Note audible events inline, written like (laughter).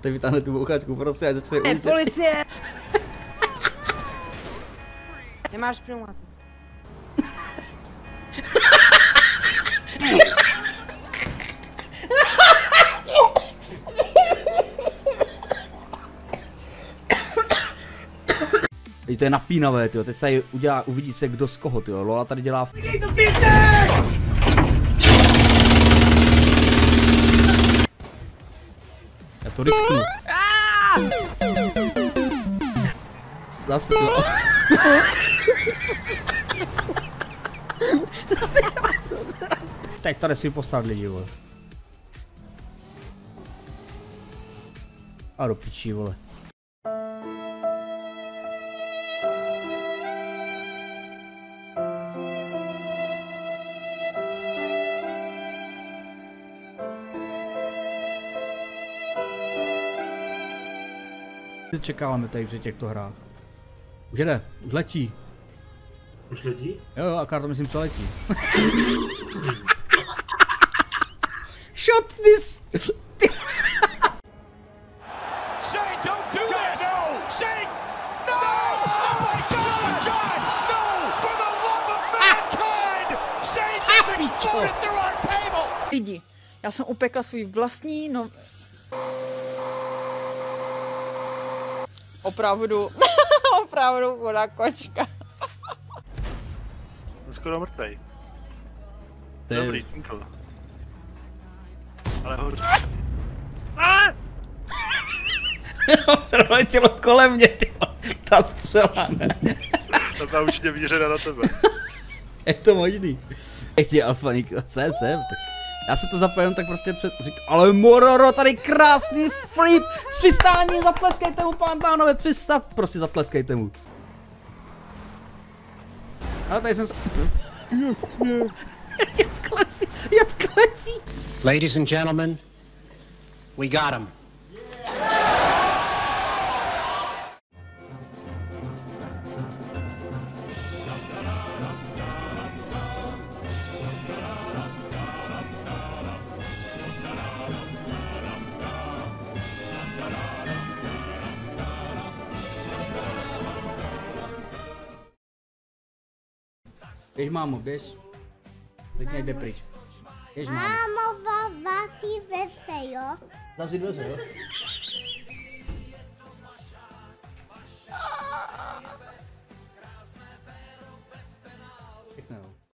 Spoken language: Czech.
Teď vytáhne tu bouchačku prostě a začne Ne, ujíždět. policie! (laughs) Nemáš pneumat. Teď to je napínavé, tyjo. Teď se udělá, uvidí se kdo z koho, tyjo. Lola tady dělá... v- Já to risknu. Zase to... Teď tady si postavit lidi, vole. A do pičí, vole. Čekáme tady při těchto hrách. Už jede, už letí. Už letí? Jo, jo, a to myslím přeletí. (laughs) Shot this! Shane, don't do this! No! Shane! No! Oh my God! God! No! For the love of mankind! Shane just exploded through our table! lidi. Já jsem upekla svůj vlastní, no... Opravdu, (laughs) opravdu chudá kočka. Jsem skoro mrtvej. To je- Dobrý, Tinkle. Ale hoř. (laughs) Letělo kolem mě, ty. Ta střela, ne? (laughs) Ta byla určitě mířena na tebe. Je to možný. Jak je Alfa Nikla, jsem, jsem, tak já se to zapojím, tak prostě před, řík, ale Mororo, tady krásný flip s přistáním, zatleskejte mu, pán pánové, přistat, prostě zatleskejte mu. Ale tady jsem se... (laughs) je v kleci, je v kleci. Ladies and gentlemen, we got him. Veš, mamo, veš. Da ti ne ide priča. Veš, mamo. Mamo, va, va si veseljo. Da si?